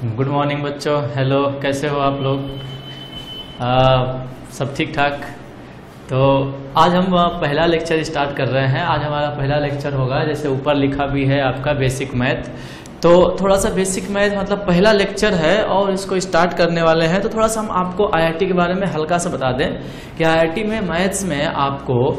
Good morning बच्चों। Hello कैसे हो आप लोग? आ, सब ठीक ठाक? तो आज हम पहला लेक्चर स्टार्ट कर रहे हैं। आज हमारा पहला लेक्चर होगा जैसे ऊपर लिखा भी है आपका बेसिक मैथ तो थोड़ा सा बेसिक मैथ मतलब पहला लेक्चर है और इसको स्टार्ट करने वाले हैं। तो थोड़ा सा हम आपको आईआईटी के बारे में हल्का सा बता दें कि आईआईटी में मैथ्स में आपको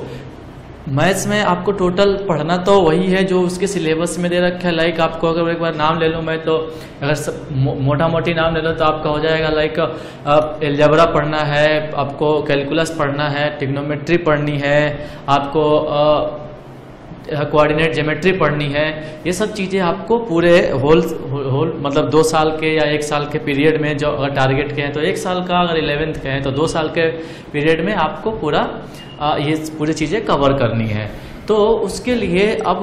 मैथ्स में आपको टोटल पढ़ना तो वही है जो उसके सिलेबस में दे रखा है। लाइक आपको अगर एक बार नाम ले लूँ मैं तो अगर सब मो, मोटा मोटी नाम ले लो तो आपका हो जाएगा। लाइक एल्जबरा पढ़ना है आपको कैलकुलस पढ़ना है टिग्नोमेट्री पढ़नी है आपको कोऑर्डिनेट जोमेट्री पढ़नी है। ये सब चीज़ें आपको पूरे होल होल मतलब दो साल के या एक साल के पीरियड में जो अगर टारगेट के हैं तो एक साल का अगर इलेवेंथ के हैं तो दो साल के पीरियड में आपको पूरा ये पूरी चीज़ें कवर करनी है। तो उसके लिए अब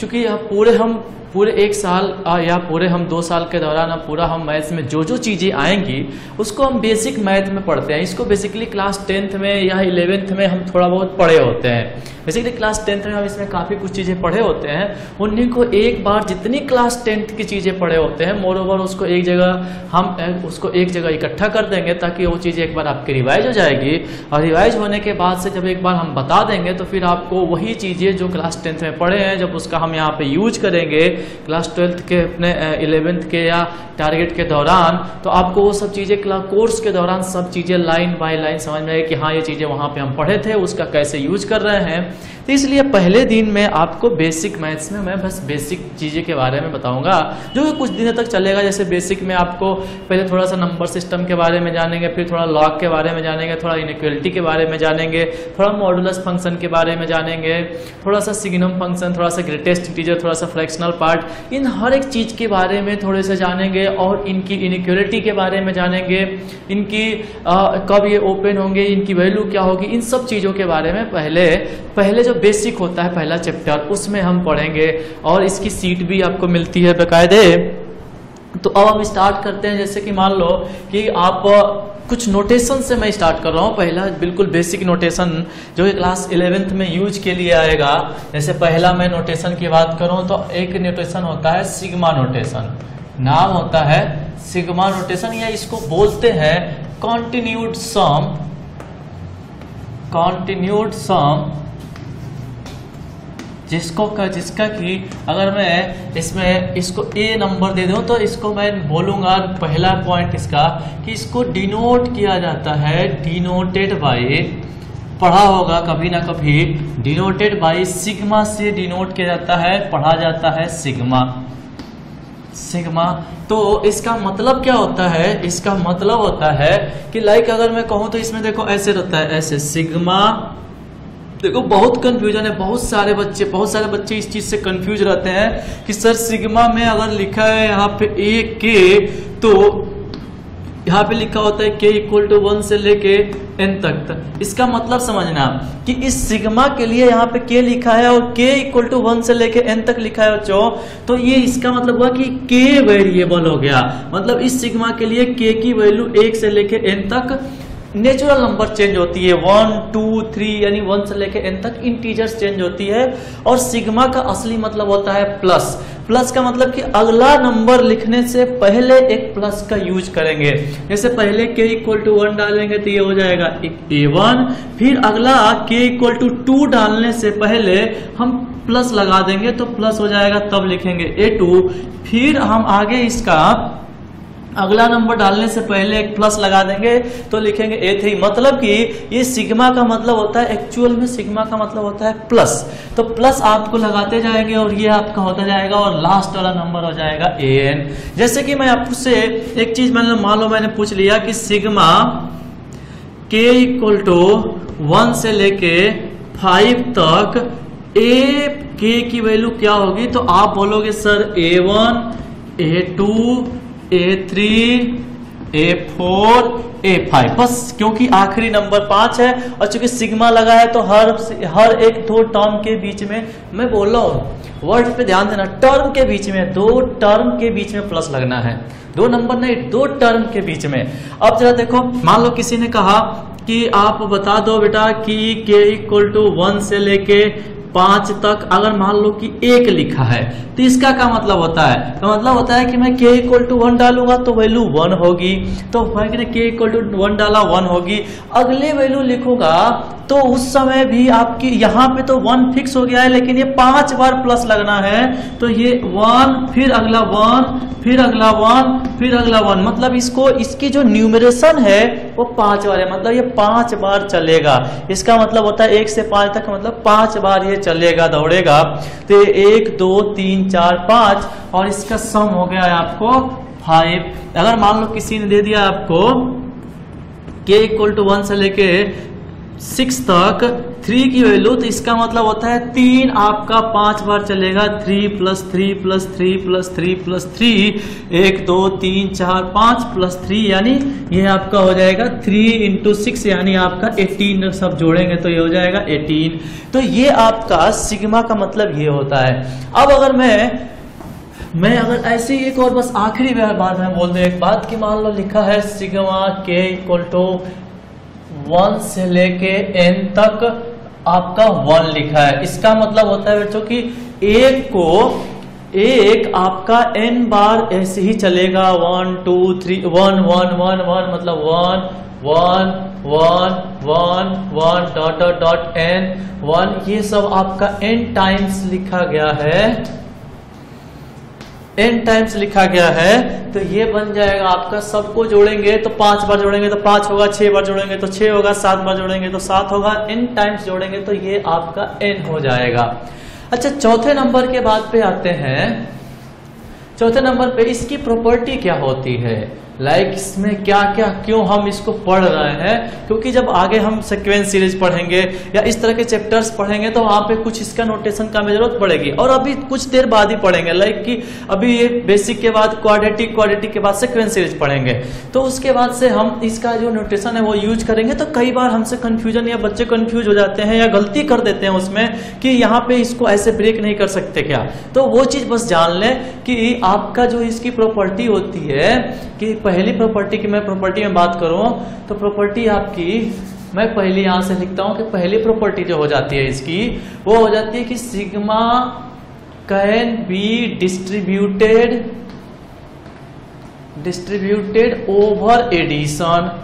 चूँकि पूरे हम पूरे एक साल या पूरे हम दो साल के दौरान अब पूरा हम मैथ्स में जो जो चीज़ें आएँगी, उसको हम बेसिक मैथ में पढ़ते हैं। इसको बेसिकली क्लास टेंथ में या इलेवेंथ में हम थोड़ा बहुत पढ़े होते हैं। बेसिकली क्लास टेंथ में हम इसमें काफ़ी कुछ चीज़ें पढ़े होते हैं। उन्हीं को एक बार जितनी क्लास टेंथ की चीज़ें पढ़े होते हैं मोर ओवर उसको एक जगह हम उसको एक जगह इकट्ठा कर देंगे ताकि वो चीज़ें एक बार आपकी रिवाइज हो जाएगी। और रिवाइज होने के बाद से जब एक बार हम बता देंगे तो फिर आपको वही चीज़ें जो क्लास टेंथ में पढ़े हैं, जब उसका हम यहाँ पे यूज़ करेंगे क्लास ट्वेल्थ के, अपने इलेवेंथ के या टारगेट के दौरान तो आपको वो सब चीज़ें कोर्स के दौरान सब चीज़ें लाइन बाय लाइन समझ में आए कि हाँ ये चीज़ें वहाँ पे हम पढ़े थे, उसका कैसे यूज़ कर रहे हैं। तो इसलिए पहले दिन में आपको बेसिक मैथ्स में, मैं बस बेसिक चीज़ें के बारे में बताऊँगा। जो कि कुछ दिनों तक चलेगा, जैसे बेसिक में आपको पहले थोड़ा सा नंबर सिस्टम के बारे में जानेंगे, फिर थोड़ा लॉग के बारे में जानेंगे, थोड़ा इनक्वलिटी के बारे में जानेंगे, थोड़ा मॉडुलस फ़ंक्शन के बारे में जानेंगे, थोड़ा सा सिग्नम फ़ंक्शन थोड़ा सा ग्रेटेस्ट इंटीजर थोड़ा सा फ्लैक्शनल पार्ट इन हर एक चीज़ के बारे में थोड़े से जानेंगे और इनकी इनक्वलिटी के बारे में जानेंगे। इनकी आ, कब ये ओपन होंगे इनकी वैल्यू क्या होगी इन सब चीज़ों के बारे में पहले पहले जो बेसिक होता है पहला चैप्टर उसमें हम पढ़ेंगे और इसकी सीट भी आपको मिलती है बेकायदे। तो अब हम स्टार्ट करते हैं जैसे कि मान लो कि आप कुछ नोटेशन से मैं स्टार्ट कर रहा हूँ। पहला, बिल्कुल बेसिक नोटेशन जो क्लास इलेवेंथ में यूज़ के लिए आएगा। जैसे पहला मैं नोटेशन की बात करूँ तो एक नोटेशन होता है सिग्मा नोटेशन नाम होता है सिग्मा नोटेशन या इसको बोलते हैं कॉन्टिन्यूड सम कॉन्टिन्यूड सम जिसको का, जिसका कि अगर मैं इसमें, इसको ए नंबर दे दूँ तो इसको मैं बोलूँगा पहला पॉइंट इसका कि इसको डिनोट किया जाता है डिनोटेड बाय पढ़ा होगा कभी ना कभी डिनोटेड बाय सिग्मा से डिनोट किया जाता है, पढ़ा जाता है सिग्मा सिग्मा तो इसका मतलब क्या होता है? इसका मतलब होता है कि लाइक अगर मैं कहूँ तो इसमें देखो ऐसे रहता है, ऐसे सिग्मा देखो, बहुत कंफ्यूजन है, बहुत सारे बच्चे, बहुत सारे बच्चे इस चीज़ से कंफ्यूज रहते हैं कि सर सिग्मा में अगर लिखा है यहाँ पे ए के तो यहाँ पे लिखा होता है के इक्वल टू वन से लेके एन तक तक इसका मतलब समझना कि इस सिग्मा के लिए यहाँ पे के लिखा है और के इक्वल टू वन से लेके एन तक लिखा है बच्चों तो ये इसका मतलब हुआ कि के वेरिएबल हो गया। मतलब इस सिग्मा के लिए के की वैल्यू एक से लेके एन तक नेचुरल नंबर चेंज होती है। वन टू थ्री यानी वन से लेके एन तक इंटीजर्स चेंज होती है। और सिग्मा का असली मतलब होता है प्लस प्लस का मतलब कि अगला नंबर लिखने से पहले एक प्लस का यूज़ करेंगे। जैसे पहले के इक्वल टू वन डालेंगे तो ये हो जाएगा ए वन फिर अगला के इक्वल टू टू डालने से पहले हम प्लस लगा देंगे तो प्लस हो जाएगा, तब लिखेंगे ए टू फिर हम आगे इसका अगला नंबर डालने से पहले एक प्लस लगा देंगे तो लिखेंगे ए थ्री मतलब कि ये सिग्मा का मतलब होता है एक्चुअल में सिग्मा का मतलब होता है प्लस तो प्लस आपको लगाते जाएँगे और ये आपका होता जाएगा और लास्ट वाला नंबर हो जाएगा ए एन जैसे कि मैं आपसे एक चीज़ मैंने मान लो मैंने पूछ लिया कि sigma k equal to one से लेके फाइव तक ए के की वैल्यू क्या होगी? तो आप बोलोगे sir a one a two a three a four a five बस, क्योंकि आखिरी नंबर पाँच है, और चूँकि सिग्मा लगा है तो हर हर एक दो टर्म के बीच में, मैं बोल रहा हूँ, वर्ड पे ध्यान देना, टर्म के बीच में, दो टर्म के बीच में प्लस लगना है। दो नंबर नहीं, दो टर्म के बीच में। अब जरा देखो, मान लो किसी ने कहा कि आप बता दो बेटा कि के इक्वल टू वन से लेके पाँच तक अगर मान लो कि एक लिखा है तो इसका क्या मतलब होता है? तो मतलब होता है कि मैं के इक्वल टू वन डालूँगा तो वैल्यू वन होगी। तो के इक्वल टू वन डाला वन होगी। अगले वैल्यू लिखूँगा तो उस समय भी आपकी, यहाँ पे तो वन फिक्स हो गया है, लेकिन ये पाँच बार प्लस लगना है तो ये वन फिर अगला वन फिर अगला वन फिर अगला वन मतलब इसको, इसकी जो न्यूमरेशन है, वो पाँच बार है। मतलब ये पाँच बार चलेगा। इसका मतलब होता है एक से पाँच तक मतलब पाँच बार ये चलेगा, दौड़ेगा। तो एक, दो, तीन, चार, पाँच, और इसका सम हो गया है आपको फाइव अगर मान लो किसी ने दे दिया आपको के इक्वल टू वन से लेके सिक्स तक थ्री की वैल्यू तो इसका मतलब होता है तीन आपका पाँच बार चलेगा three plus three plus three plus three plus three एक, दो, तीन, चार, पाँच प्लस थ्री यानी ये आपका हो जाएगा थ्री इंटू सिक्स यानी आपका एटीन सब जोड़ेंगे तो ये हो जाएगा एटीन तो ये आपका सिग्मा का मतलब ये होता है। अब अगर मैं मैं अगर ऐसे ही एक और बस आखिरी बात मैं बोल दूँ, एक बात की मान लो लिखा है sigma k equal to one से लेके एन तक आपका वन लिखा है। इसका मतलब होता है बच्चों कि एक को एक आपका एन बार ऐसे ही चलेगा। One two three one one one one मतलब one one one one one dot dot dot n one ये सब आपका एन टाइम्स लिखा गया है। एन टाइम्स लिखा गया है तो ये बन जाएगा आपका सबको जोड़ेंगे तो पाँच बार जोड़ेंगे तो पाँच होगा, छह बार जोड़ेंगे तो छह होगा, सात बार जोड़ेंगे तो सात होगा एन टाइम्स जोड़ेंगे तो ये आपका एन हो जाएगा। अच्छा चौथे नंबर के बाद पे आते हैं। चौथे नंबर पे इसकी प्रॉपर्टी क्या होती है? लाइक like, इसमें क्या क्या, क्यों हम इसको पढ़ रहे हैं? क्योंकि जब आगे हम सिक्वेंस सीरीज़ पढ़ेंगे या इस तरह के चैप्टर्स पढ़ेंगे तो वहाँ पे कुछ इसका नोटेशन का ज़रूरत पड़ेगी। और अभी कुछ देर बाद ही पढ़ेंगे। लाइक कि अभी ये बेसिक के बाद क्वाड्रेटिक क्वाड्रेटिक के बाद सिक्वेंस सीरीज़ पढ़ेंगे। तो उसके बाद से हम इसका जो नोटेशन है वो यूज़ करेंगे तो कई बार हमसे कन्फ्यूज़न या बच्चे कन्फ्यूज़ हो जाते हैं या गलती कर देते हैं उसमें कि यहाँ पे इसको ऐसे ब्रेक नहीं कर सकते क्या। तो वो चीज़ बस जान लें कि आपका जो इसकी प्रॉपर्टी होती है कि पहली प्रॉपर्टी की मैं प्रॉपर्टी में बात करूँ तो प्रॉपर्टी आपकी, मैं पहले यहाँ से लिखता हूँ कि पहली प्रॉपर्टी जो हो जाती है इसकी, वो हो जाती है कि sigma can be distributed distributed over addition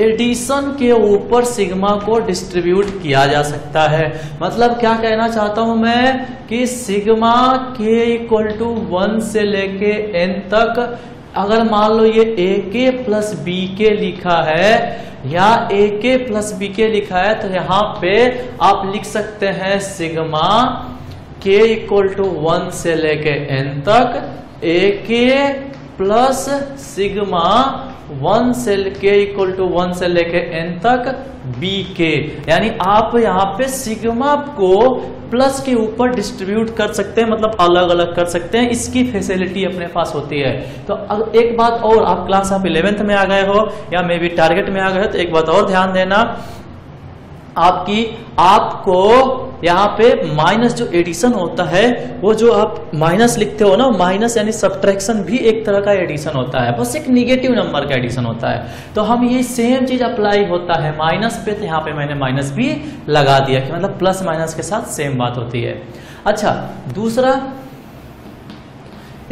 addition के ऊपर सिग्मा को डिस्ट्रीब्यूट किया जा सकता है। मतलब क्या कहना चाहता हूँ मैं? कि sigma k equal to one से लेके एन तक अगर मान लो ये ए के प्लस बी के लिखा है, या ए के प्लस बी के लिखा है तो यहाँ पे आप लिख सकते हैं sigma k equal to one से लेके एन तक a k plus sigma one से के इक्वल टू वन से लेके एन तक बी के यानी आप यहाँ पे सिग्मा को प्लस के ऊपर डिस्ट्रीब्यूट कर सकते हैं मतलब अलग अलग कर सकते हैं, इसकी फैसिलिटी अपने पास होती है। तो एक बात और, आप क्लास आप इलेवेंथ में आ गए हो, या मे बी टारगेट में आ गए हो तो एक बात और ध्यान देना, आपकी, आपको यहाँ पे माइनस जो एडिशन होता है, वो जो आप माइनस लिखते हो ना, माइनस यानी सब्ट्रैक्शन भी एक तरह का एडिशन होता है, बस एक निगेटिव नंबर का एडिशन होता है। तो हम ये सेम चीज़ अप्लाई होता है, माइनस पे तो यहाँ पे मैंने माइनस भी लगा दिया, कि मतलब प्लस माइनस के साथ सेम बात होती है। अच्छा दूसरा,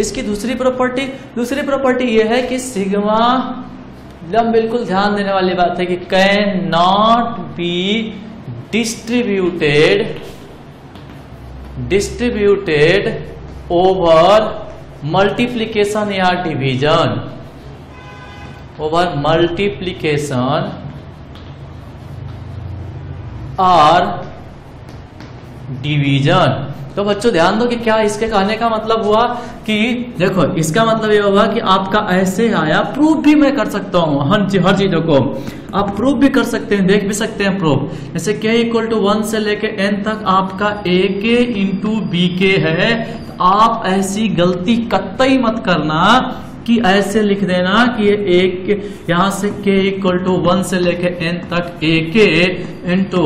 इसकी दूसरी प्रॉपर्टी दूसरी प्रॉपर्टी ये है कि सिग्मा बिल्कुल ध्यान देने वाली बात है कि can not be distributed distributed over multiplication या डिविजन ओवर मल्टीप्लीकेशन और डिवीज़न तो बच्चों, ध्यान दो कि क्या इसके कहने का मतलब हुआ कि देखो, इसका मतलब ये होगा कि आपका ऐसे आया प्रूफ भी मैं कर सकता हूँ, हर हर चीज़ों को। आप प्रूफ भी कर सकते हैं, देख भी सकते हैं प्रूफ जैसे के इक्वल टू वन से लेके एन तक आपका ए के इंटू बी के है तो आप ऐसी गलती कतई मत करना कि ऐसे लिख देना कि ये एक, यहाँ से के इक्वल टू वन से लेके एन तक ए के इंटू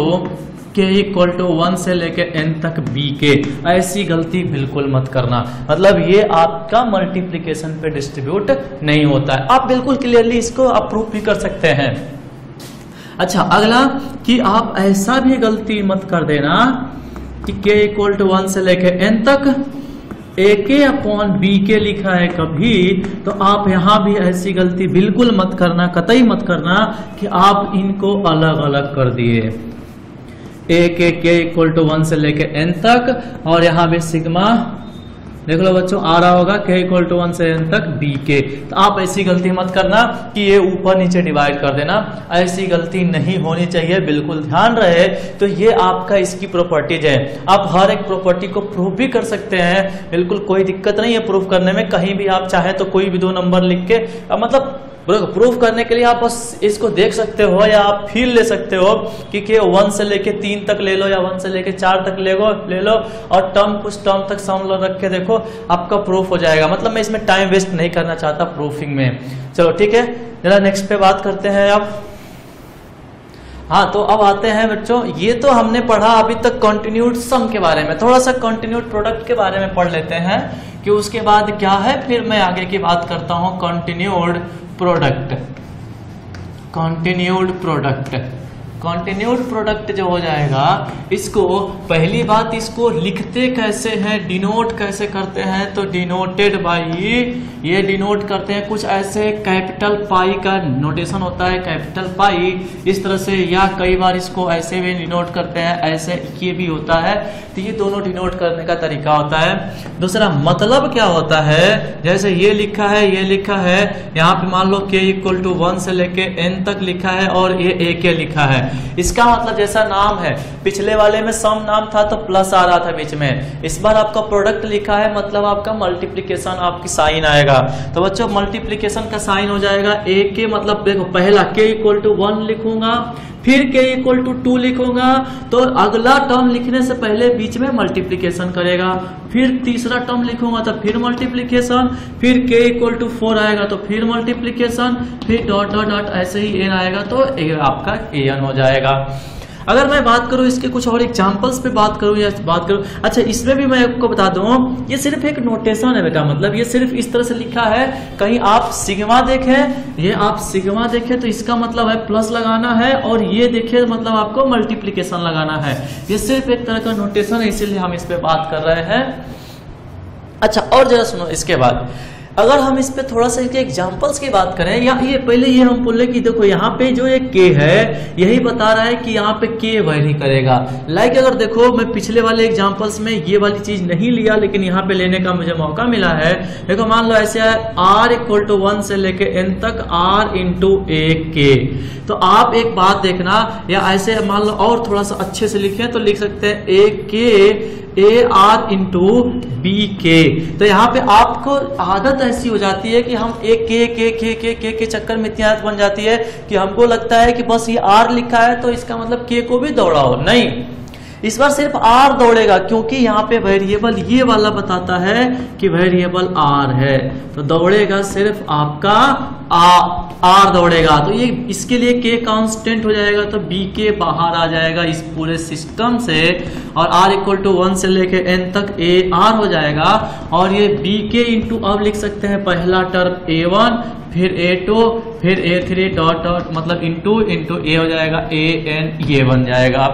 के इक्वल टू वन से लेके एन तक बी के, ऐसी गलती बिल्कुल मत करना। मतलब ये आपका मल्टीप्लीकेशन पे डिस्ट्रीब्यूट नहीं होता है। आप बिल्कुल क्लियरली इसको अप्रूव भी कर सकते हैं। अच्छा अगला कि आप ऐसा भी गलती मत कर देना कि के इक्वल टू वन से लेके एन तक ए के अपॉन बी के लिखा है कभी तो आप यहाँ भी ऐसी गलती बिल्कुल मत करना, कतई मत करना कि आप इनको अलग अलग कर दिए। ए के के इक्वल टू वन से लेके एन तक, और यहाँ भी सिग्मा देख लो बच्चों, आ रहा होगा के इक्वल टू वन से एन तक बी के तो आप ऐसी गलती मत करना कि ये ऊपर नीचे डिवाइड कर देना। ऐसी गलती नहीं होनी चाहिए, बिल्कुल ध्यान रहे तो ये आपका इसकी प्रॉपर्टीज़ है। आप हर एक प्रॉपर्टी को प्रूफ भी कर सकते हैं। बिल्कुल कोई दिक्कत नहीं है प्रूफ करने में। कहीं भी आप चाहे तो कोई भी दो नंबर लिख के मतलब प्रूफ करने के लिए आप बस इसको देख सकते हो या आप फील ले सकते हो कि के वन से लेके तीन तक ले लो या वन से लेके चार तक ले लो ले लो और टर्म कुछ टर्म तक सम रख के देखो आपका प्रूफ हो जाएगा। मतलब मैं इसमें टाइम वेस्ट नहीं करना चाहता प्रूफिंग में। चलो, ठीक है? जरा नेक्स्ट पे बात करते हैं अब। हाँ तो अब आते हैं बच्चों। ये तो हमने पढ़ा अभी तक कंटिन्यूड सम के बारे में। थोड़ा सा कंटिन्यूड प्रोडक्ट के बारे में पढ़ लेते हैं कि उसके बाद क्या है। फिर मैं आगे की बात करता हूँ। Continued product continued product continued product जो हो जाएगा, इसको पहली बात इसको लिखते कैसे हैं डिनोट कैसे करते हैं? तो डिनोटेड बाई ये डिनोट करते हैं कुछ ऐसे कैपिटल पाई का नोटेशन होता है कैपिटल पाई इस तरह से या कई बार इसको ऐसे भी डिनोट करते हैं, ऐसे ये भी होता है। तो ये दोनों डिनोट करने का तरीका होता है। दूसरा मतलब क्या होता है? जैसे ये लिखा है, ये लिखा है, यहाँ पे मान लो के इक्वल टू वन से लेके एन तक लिखा है और ये ए के लिखा है। इसका मतलब जैसा नाम है, पिछले वाले में सम नाम था तो प्लस आ रहा था बीच में। इस बार आपका प्रोडक्ट लिखा है मतलब आपका मल्टीप्लीकेशन आपकी साइन आएगा। तो बच्चों मल्टीप्लीकेशन का साइन हो जाएगा। ए के मतलब देखो, पहला के इक्वल टू वन लिखूँगा। फिर के इक्वल टू टू लिखूँगा तो अगला टर्म लिखने से पहले बीच में मल्टीप्लीकेशन करेगा। फिर तीसरा टर्म लिखूँगा तो फिर मल्टीप्लीकेशन फिर के इक्वल टू फोर आएगा तो फिर मल्टीप्लीकेशन फिर डॉट डॉट डॉट ऐसे ही एन आएगा तो आपका ए एन हो जाएगा। अगर मैं बात करूँ इसके कुछ और एग्जाम्पल्स पे बात करूँ या बात करूँ अच्छा इसमें भी मैं आपको बता दूँ, ये सिर्फ़ एक नोटेशन है बेटा मतलब ये सिर्फ़ इस तरह से लिखा है, कहीं आप सिग्मा देखें, ये आप सिग्मा देखें तो इसका मतलब है प्लस लगाना है, और ये देखें मतलब आपको मल्टीप्लीकेशन लगाना है। ये सिर्फ़ एक तरह का नोटेशन है, इसीलिए हम इस पर बात कर रहे हैं। अच्छा और जरा सुनो, इसके बाद। अगर हम इस पे थोड़ा सा इसके एग्जांपल्स की बात करें, या ये पहले ये हम बोले कि देखो यहाँ पे जो ये के है, यही बता रहा है कि यहाँ पे के वैरी करेगा। लाइक अगर देखो, मैं पिछले वाले एग्जांपल्स में ये वाली चीज़ नहीं लिया, लेकिन यहाँ पे लेने का मुझे मौका मिला है। देखो, मान लो ऐसे है आर इक्वल टू वन से लेके एन तक आर इंटू ए के तो आप एक बात देखना, या ऐसे मान लो और थोड़ा सा अच्छे से लिखे तो लिख सकते हैं ए के A R into B k तो यहाँ पे आपको आदत ऐसी हो जाती है कि हम एक के के के के के के चक्कर में इतिहास बन जाती है कि हमको लगता है कि बस ये आर लिखा है तो इसका मतलब के को भी दौड़ाओ नहीं। इस बार सिर्फ़ आर दौड़ेगा क्योंकि यहाँ पे वेरिएबल ये वाला बताता है कि वेरिएबल आर है। तो दौड़ेगा सिर्फ़ आपका आ, आर दौड़ेगा। तो ये इसके लिए के कांस्टेंट हो जाएगा तो बी के बाहर आ जाएगा इस पूरे सिस्टम से और आर इक्वल टू वन से लेके एन तक ए आर हो जाएगा। और ये बी के इंटू अब लिख सकते हैं पहला टर्म ए वन फिर ए टू फिर ए थ्री डॉट डॉट मतलब इंटू इंटू ए हो जाएगा ए एन ये बन जाएगा।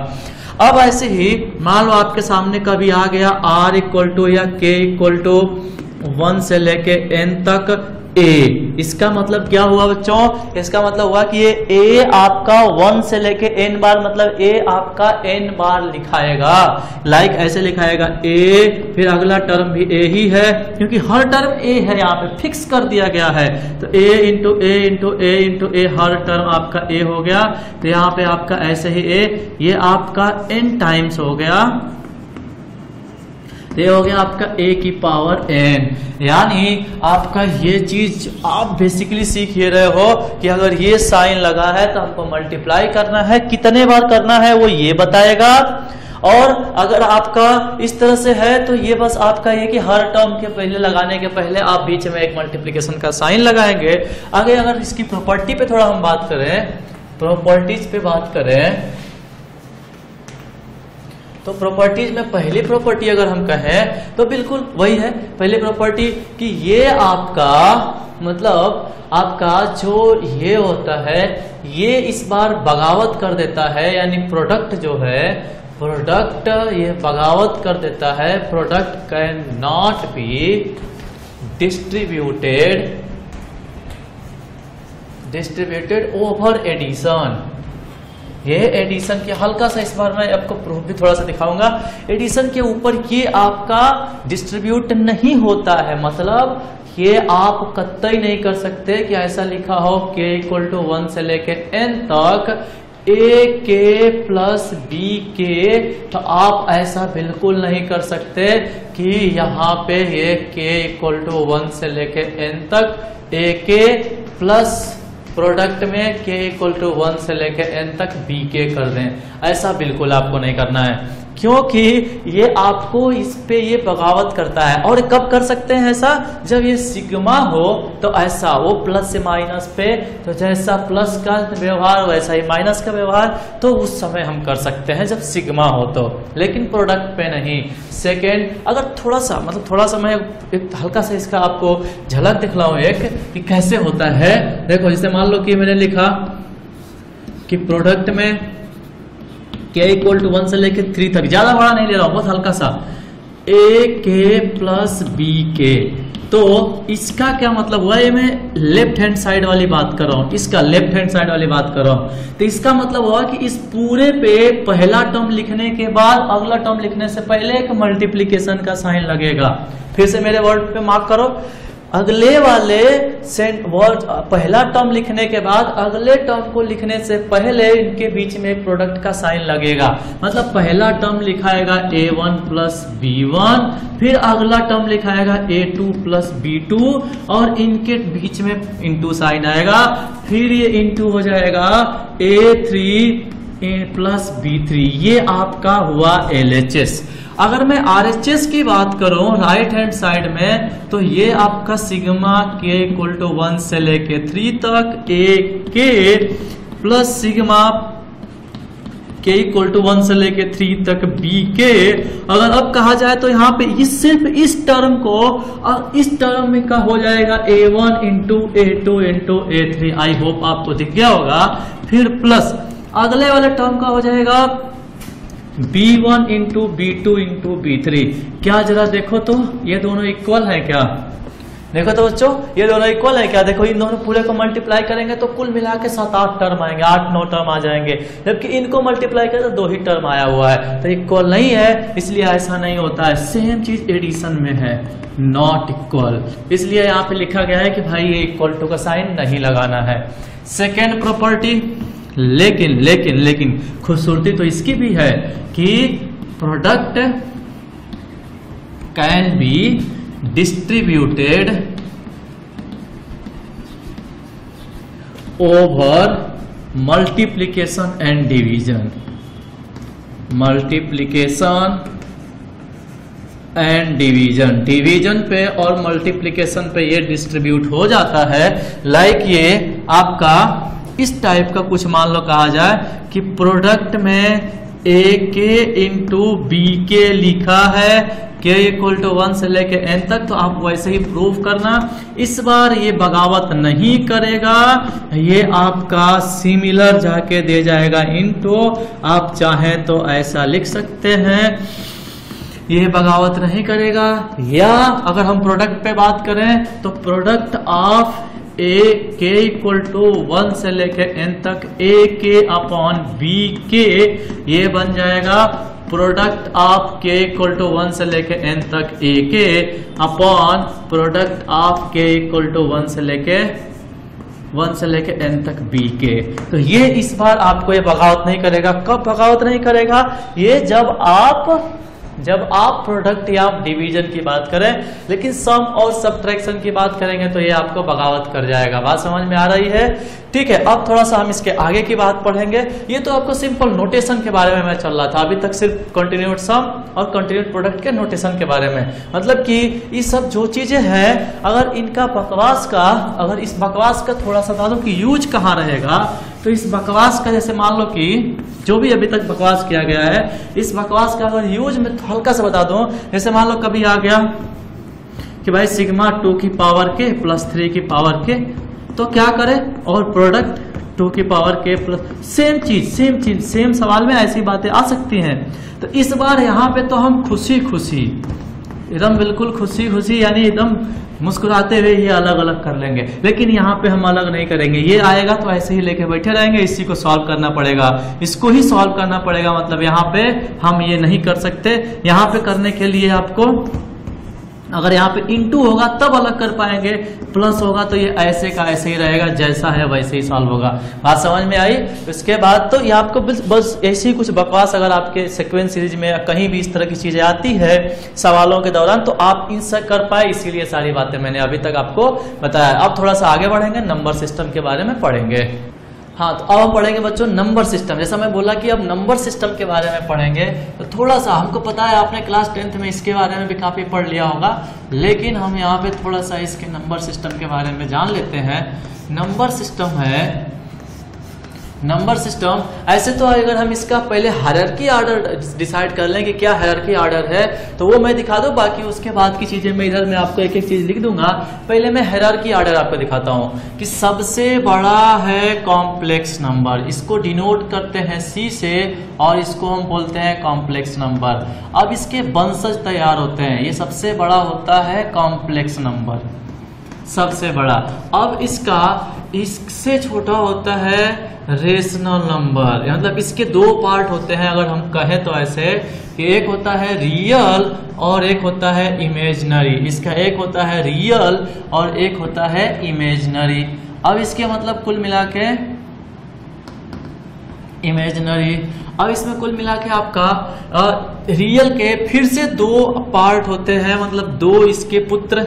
अब ऐसे ही मान लो आपके सामने कभी आ गया आर इक्वल टू या के इक्वल टू वन से लेके एन तक ए इसका मतलब क्या हुआ बच्चों? इसका मतलब हुआ कि ये ए आपका वन से लेके एन बार मतलब ए आपका एन बार लिखाएगा। लाइक ऐसे लिखाएगा ए फिर अगला टर्म भी ए ही है, क्योंकि हर टर्म ए है यहाँ पे फिक्स कर दिया गया है। तो a into a into a into a her term आपका ए हो गया। तो यहाँ पे आपका ऐसे ही ए ये आपका एन टाइम्स हो गया। ये हो गया आपका ए की पावर एन यानी आपका ये चीज़ आप बेसिकली सीख ये रहे हो कि अगर ये साइन लगा है तो हमको मल्टीप्लाई करना है। कितने बार करना है वो ये बताएगा। और अगर आपका इस तरह से है तो ये बस आपका ये कि हर टर्म के पहले, लगाने के पहले आप बीच में एक मल्टीप्लीकेशन का साइन लगाएँगे। आगे अगर इसकी प्रॉपर्टी पे थोड़ा हम बात करें प्रॉपर्टीज़ पे बात करें तो प्रॉपर्टीज़ में पहली प्रॉपर्टी अगर हम कहें तो बिल्कुल वही है। पहली प्रॉपर्टी कि ये आपका मतलब आपका जो ये होता है, ये इस बार बगावत कर देता है, यानी प्रोडक्ट जो है प्रोडक्ट ये बगावत कर देता है। Product can not be distributed distributed over addition ये एडिशन के हल्का सा इस बार मैं आपको प्रूफ भी थोड़ा सा दिखाऊँगा। एडिशन के ऊपर ये आपका डिस्ट्रीब्यूट नहीं होता है। मतलब ये आप कतई नहीं कर सकते कि ऐसा लिखा हो के इक्वल टू वन से लेके एन तक a k plus B k तो आप ऐसा बिल्कुल नहीं कर सकते कि यहाँ पे ये के इक्वल टू वन से लेके एन तक ए के प्लस प्रोडक्ट में के इक्वल टू वन से लेकर एन तक बी के कर दें। ऐसा बिल्कुल आपको नहीं करना है। क्योंकि ये आपको इस पे ये बगावत करता है। और कब कर सकते हैं ऐसा? जब ये सिग्मा हो तो ऐसा वो प्लस से माइनस पे तो जैसा प्लस का व्यवहार, वैसा ही माइनस का व्यवहार तो उस समय हम कर सकते हैं जब सिग्मा हो तो। लेकिन प्रोडक्ट पे नहीं। सेकेंड, अगर थोड़ा सा मतलब थोड़ा सा मैं एक हल्का सा इसका आपको झलक दिखलाऊ एक, कि कैसे होता है। देखो, जैसे मान लो कि मैंने लिखा कि प्रोडक्ट में के इक्वल टू वन से लेके थ्री तक। ज़्यादा बड़ा नहीं ले रहा, बहुत हल्का सा। ए के प्लस बी के तो इसका क्या मतलब हुआ? ये मैं लेफ़्ट हैंड साइड वाली बात कर रहा हूँ। इसका लेफ़्ट हैंड साइड वाली बात कर रहा हूँ। तो इसका मतलब हुआ कि इस पूरे पे पहला टर्म लिखने के बाद अगला टर्म लिखने से पहले एक मल्टीप्लीकेशन का साइन लगेगा। फिर से मेरे वर्ड पे मार्क करो। अगले वाले वर्ड पहला टर्म लिखने के बाद अगले टर्म को लिखने से पहले इनके बीच में एक प्रोडक्ट का साइन लगेगा। मतलब पहला term लिखाएगा a one plus b one फिर अगला term लिखाएगा a two plus b two और इनके बीच में इंटू साइन आएगा। फिर ये इंटू हो जाएगा a three plus b three ये आपका हुआ एल एच एस अगर मैं आर एच एस की बात करूँ राइट हैंड साइड में तो ये आपका sigma k equal to one से लेके थ्री तक a k plus sigma k equal to one से लेके थ्री तक बी के अगर अब कहा जाए तो यहाँ पे इस, सिर्फ़ इस टर्म को और इस टर्म में का हो जाएगा a one into a two into a three I hope आपको दिख गया होगा. फिर प्लस अगले वाले टर्म का हो जाएगा b one into b two into b three क्या जरा देखो तो ये दोनों इक्वल है क्या? देखो तो बच्चों, ये दोनों इक्वल है क्या? देखो, इन दोनों पूरे को मल्टीप्लाई करेंगे तो कुल मिला के सात, आठ टर्म आएँगे, आठ, नौ टर्म आ जाएँगे। जबकि इनको मल्टीप्लाई करें तो दो ही टर्म आया हुआ है। तो इक्वल नहीं है, इसलिए ऐसा नहीं होता है। सेम चीज़ एडिशन में है नॉट इक्वल इसलिए यहाँ पे लिखा गया है कि भाई ये इक्वल टू का साइन नहीं लगाना है। सेकेंड प्रॉपर्टी लेकिन लेकिन लेकिन, खूबसूरती तो इसकी भी है कि product can be distributed over multiplication and division multiplication and division division पे और मल्टीप्लीकेशन पे ये डिस्ट्रीब्यूट हो जाता है लाइक like ये आपका इस टाइप का कुछ मान लो कहा जाए कि प्रोडक्ट में ए के इंटू बी के लिखा है के इक्वल टू वन से लेके एन तक तो आप वैसे ही प्रूव करना। इस बार ये बगावत नहीं करेगा, ये आपका सिमिलर जाके दे जाएगा इनटू आप चाहें तो ऐसा लिख सकते हैं। ये बगावत नहीं करेगा। या अगर हम प्रोडक्ट पे बात करें तो प्रोडक्ट ऑफ़ ए के इक्वल टू वन से लेके एन तक ए के अपॉन बी के ये बन जाएगा product of k equal to one से लेके एन तक a k upon product of k equal to one से लेके वन से लेके एन तक बी के तो ये इस बार आपको ये बगावत नहीं करेगा। कब बगावत नहीं करेगा? ये जब आप जब आप प्रोडक्ट या डिवीज़न की बात करें, लेकिन सम और सब्ट्रैक्शन की बात करेंगे तो ये आपको बगावत कर जाएगा। बात समझ में आ रही है? ठीक है, अब थोड़ा सा हम इसके आगे की बात पढ़ेंगे। ये तो आपको सिंपल नोटेशन के बारे में मैं चल रहा था। अभी तक सिर्फ़ कंटिन्यूड सम और कंटिन्यूड प्रोडक्ट के नोटेशन के बारे में। मतलब कि ये सब जो चीज़ें हैं, अगर इनका बकवास का, अगर इस बकवास का थोड़ा सा बता कि यूज़ कहाँ रहेगा तो इस बकवास का जैसे मान लो कि जो भी अभी तक बकवास किया गया है, इस बकवास का अगर यूज़ में हल्का सा बता दूँ, जैसे मान लो कभी आ गया कि भाई सिग्मा टू की पावर के प्लस थ्री की पावर के तो क्या करें? और प्रोडक्ट टू की पावर के प्लस, सेम चीज़ सेम चीज़, सेम सवाल में ऐसी बातें आ सकती हैं। तो इस बार यहाँ पे तो हम खुशी खुशी एकदम बिल्कुल खुशी खुशी यानी एकदम मुस्कुराते हुए ये अलग अलग कर लेंगे। लेकिन यहाँ पे हम अलग नहीं करेंगे। ये आएगा तो ऐसे ही लेके बैठे रहेंगे। इसी को सॉल्व करना पड़ेगा। इसको ही सॉल्व करना पड़ेगा। मतलब यहाँ पे हम ये नहीं कर सकते। यहाँ पे करने के लिए आपको अगर यहाँ पे इंटू होगा, तब अलग कर पाएँगे प्लस होगा तो ये ऐसे का ऐसे ही रहेगा, जैसा है वैसे ही सॉल्व होगा। बात समझ में आई? इसके बाद तो ये आपको बस ऐसी कुछ बकवास अगर आपके सिक्वेंस सीरीज़ में कहीं भी इस तरह की चीज़ें आती है, सवालों के दौरान तो आप इनसे कर पाए, इसीलिए सारी बातें मैंने अभी तक आपको बताया। अब थोड़ा सा आगे बढ़ेंगे नंबर सिस्टम के बारे में पढ़ेंगे। हाँ तो अब हम पढ़ेंगे बच्चों नंबर सिस्टम जैसा मैं बोला कि अब नंबर सिस्टम के बारे में पढ़ेंगे तो थोड़ा सा हमको पता है, आपने क्लास टेंथ में इसके बारे में भी काफ़ी पढ़ लिया होगा, लेकिन हम यहाँ पे थोड़ा सा इसके नंबर सिस्टम के बारे में जान लेते हैं। नंबर सिस्टम है नंबर सिस्टम, ऐसे तो अगर हम इसका पहले हायरार्की ऑर्डर डिसाइड कर लें कि क्या हायरार्की ऑर्डर है तो वो मैं दिखा दूँ, बाकी उसके बाद की चीज़ें मैं इधर, में आपको एक एक चीज़ लिख दूँगा। पहले मैं हायरार्की ऑर्डर आपको दिखाता हूँ कि सबसे बड़ा है कॉम्प्लेक्स नंबर इसको डिनोट करते हैं सी से और इसको हम बोलते हैं कॉम्प्लेक्स नंबर अब इसके वंशज तैयार होते हैं। ये सबसे बड़ा होता है कॉम्प्लेक्स नंबर सबसे बड़ा। अब इसका इससे छोटा होता है रेशनल नंबर मतलब इसके दो पार्ट होते हैं, अगर हम कहें तो ऐसे कि एक होता है रियल और एक होता है इमेजनरी इसका एक होता है रियल और एक होता है इमेजनरी अब इसके मतलब कुल मिला के इमेजनरी अब इसमें कुल मिला के आपका रियल के फिर से दो पार्ट होते हैं मतलब दो इसके पुत्र।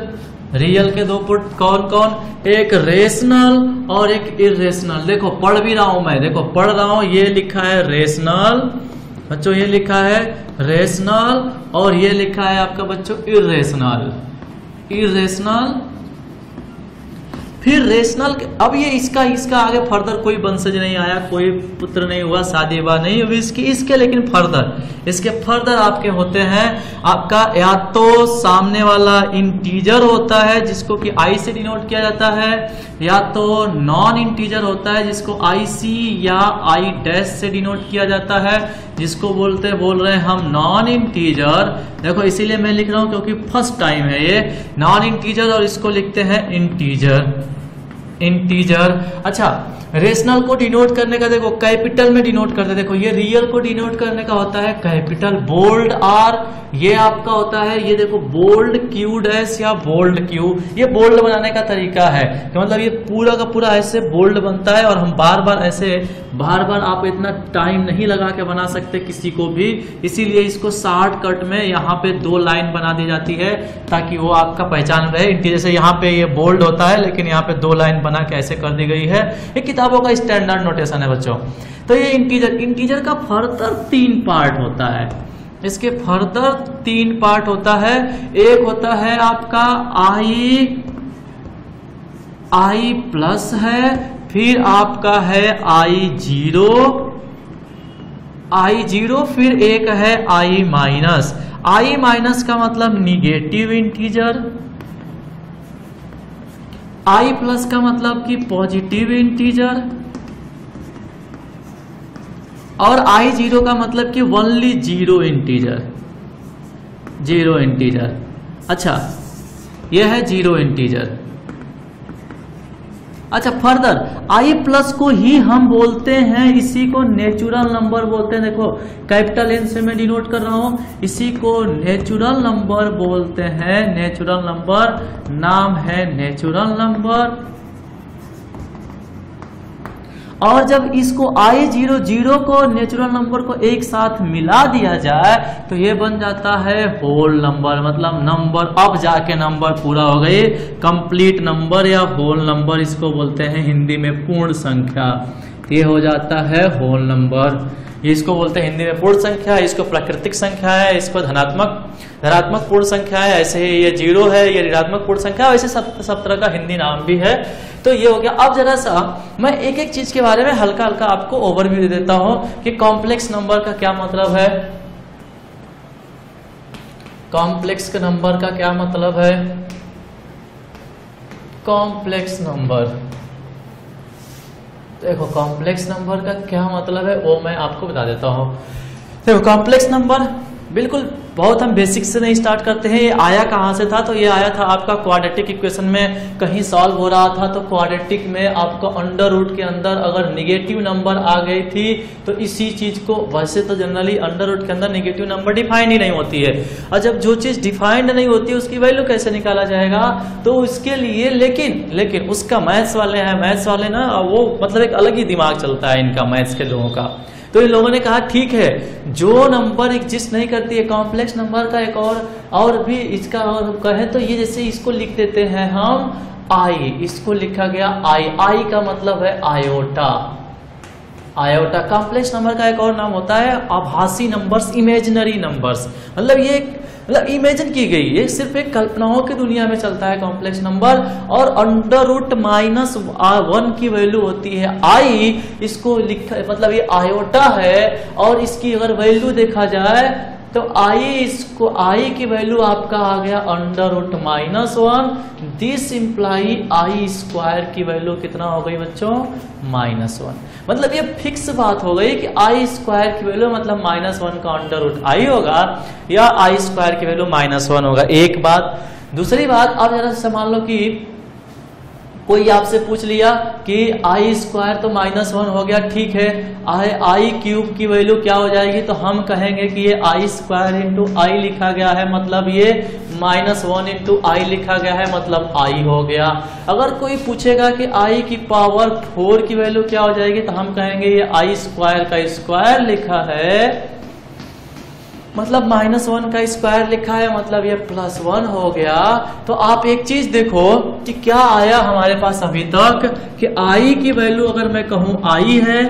रियल के दो पुट कौन कौन? एक रेशनल और एक इरेशनल देखो, पढ़ भी रहा हूँ मैं। देखो, पढ़ रहा हूँ, ये लिखा है रेशनल बच्चों, ये लिखा है रेशनल और ये लिखा है आपका बच्चों इरेशनल इरेशनल फिर रेशनल अब ये इसका इसका आगे फर्दर कोई वंशज नहीं आया, कोई पुत्र नहीं हुआ शादी विवाह नहीं हुई इसकी, इसके लेकिन फर्दर इसके फर्दर आपके होते हैं, आपका या तो सामने वाला इंटीजर होता है, जिसको कि आई से डिनोट किया जाता है, या तो नॉन इंटीजर होता है, जिसको आई सी या आई डैश से डिनोट किया जाता है, जिसको बोलते, बोल रहे हैं हम नॉन इंटीजर देखो, इसीलिए मैं लिख रहा हूँ क्योंकि फ़र्स्ट टाइम है ये। नॉन इंटीजर और इसको लिखते हैं इंटीजर इंटीजर अच्छा रेशनल को डिनोट करने का देखो कैपिटल में डिनोट करते देखो, ये रियल को डिनोट करने का होता है कैपिटल बोल्ड आर ये आपका होता है, ये देखो बोल्ड क्यू डैश या बोल्ड क्यू ये बोल्ड बनाने का तरीका है। कि मतलब ये पूरा का पूरा ऐसे बोल्ड बनता है और हम बार बार ऐसे बार बार आप इतना टाइम नहीं लगा के बना सकते किसी को भी। इसीलिए इसको शार्ट कट में यहाँ पे दो लाइन बना दी जाती है ताकि वो आपका पहचान रहे। जैसे यहाँ पे ये बोल्ड होता है, लेकिन यहाँ पे दो लाइन बना के ऐसे कर दी गई है। ये किताबों का स्टैंडर्ड नोटेशन है बच्चों। तो ये इंटीजर इंटीजर का फर्दर तीन पार्ट होता है। इसके फर्दर तीन पार्ट होता है। एक होता है आपका आई आई प्लस है, फिर आपका है आई ज़ीरो आई ज़ीरो फिर एक है आई माइनस आई माइनस का मतलब निगेटिव इंटीजर आई प्लस का मतलब कि पॉजिटिव इंटीजर और आई ज़ीरो का मतलब कि only zero integer zero integer अच्छा यह है ज़ीरो इंटीजर अच्छा फर्दर आई प्लस को ही हम बोलते हैं, इसी को नेचुरल नंबर बोलते हैं। देखो कैपिटल एन से मैं डिनोट कर रहा हूँ, इसी को नेचुरल नंबर बोलते हैं। नेचुरल नंबर नाम है नेचुरल नंबर और जब इसको आई ज़ीरो ज़ीरो को नेचुरल नंबर को एक साथ मिला दिया जाए तो ये बन जाता है होल नंबर मतलब नंबर अब जाके नंबर पूरा हो गई। कंप्लीट नंबर या होल नंबर इसको बोलते हैं हिंदी में पूर्ण संख्या। ये हो जाता है होल नंबर इसको बोलते हैं हिंदी में पूर्ण संख्या, इसको प्राकृतिक संख्या है, इसको धनात्मक धनात्मक पूर्ण संख्या है, ऐसे ही ये ज़ीरो है, ये ऋणात्मक पूर्ण संख्या ऐसे सब सब तरह का हिंदी नाम भी है। तो ये हो गया। अब जरा सा मैं एक एक चीज़ के बारे में हल्का हल्का आपको ओवरव्यू दे देता हूँ कि कॉम्प्लेक्स नंबर का क्या मतलब है। कॉम्प्लेक्स नंबर का क्या मतलब है? कॉम्प्लेक्स नंबर देखो कॉम्प्लेक्स नंबर का क्या मतलब है? वो मैं आपको बता देता हूँ। देखो कॉम्प्लेक्स नंबर बिल्कुल, बहुत हम बेसिक से नहीं स्टार्ट करते हैं। ये आया कहाँ से था? तो ये आया था आपका क्वाड्रेटिक इक्वेशन में कहीं सॉल्व हो रहा था तो क्वाड्रेटिक में आपको अंडर रूट के अंदर अगर निगेटिव नंबर आ गई थी तो इसी चीज़ को, वैसे तो जनरली अंडर रूट के अंदर निगेटिव नंबर डिफाइन ही नहीं होती है। और जब जो चीज़ डिफाइंड नहीं होती, उसकी वैल्यू कैसे निकाला जाएगा? तो उसके लिए, लेकिन लेकिन उसका मैथ्स वाले हैं मैथ्स वाले ना, वो मतलब एक अलग ही दिमाग चलता है इनका मैथ्स के लोगों का। तो इन लोगों ने कहा, ठीक है, जो नंबर एग्जिस्ट नहीं करती है कॉम्प्लेक्स नंबर का एक और और भी इसका और कहें तो ये जैसे इसको लिख देते हैं हम आई इसको लिखा गया आई आई का मतलब है आयोटा आयोटा कॉम्प्लेक्स नंबर का एक और नाम होता है, आभासी नंबर्स इमेजिनरी नंबर्स मतलब ये मतलब इमेजिन की गई, ये सिर्फ़ एक कल्पनाओं की दुनिया में चलता है कॉम्प्लेक्स नंबर और अंडर रूट माइनस वन की वैल्यू होती है आई इसको लिखा मतलब ये आयोटा है, और इसकी अगर वैल्यू देखा जाए तो आई इसको आई की वैल्यू आपका आ गया under root minus one this imply i square की वैल्यू कितना हो गई बच्चों? माइनस वन मतलब ये फिक्स बात हो गई कि आई स्क्वायर की वैल्यू मतलब माइनस वन का अंडर रूट आई होगा, या आई स्क्वायर की वैल्यू माइनस वन होगा। एक बात। दूसरी बात, आप जरा मान लो कि कोई आपसे पूछ लिया कि आई स्क्वायर तो माइनस वन हो गया, ठीक है आई क्यूब की वैल्यू क्या हो जाएगी? तो हम कहेंगे कि ये आई स्क्वायर इंटू आई लिखा गया है मतलब ये माइनस वन इंटू आई लिखा गया है मतलब आई हो गया। अगर कोई पूछेगा कि आई की पावर फोर की वैल्यू क्या हो जाएगी तो हम कहेंगे ये आई स्क्वायर का स्क्वायर लिखा है मतलब माइनस वन का स्क्वायर लिखा है मतलब ये प्लस वन हो गया। तो आप एक चीज़ देखो कि क्या आया हमारे पास अभी तक कि आई की वैल्यू अगर मैं कहूँ आई है